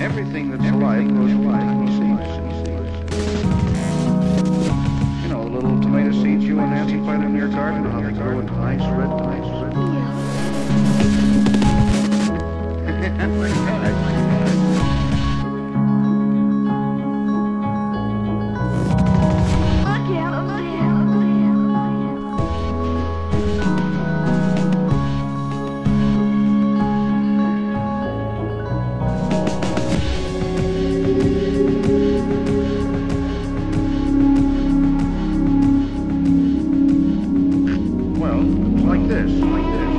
everything that's alive grows from muitas, muitas.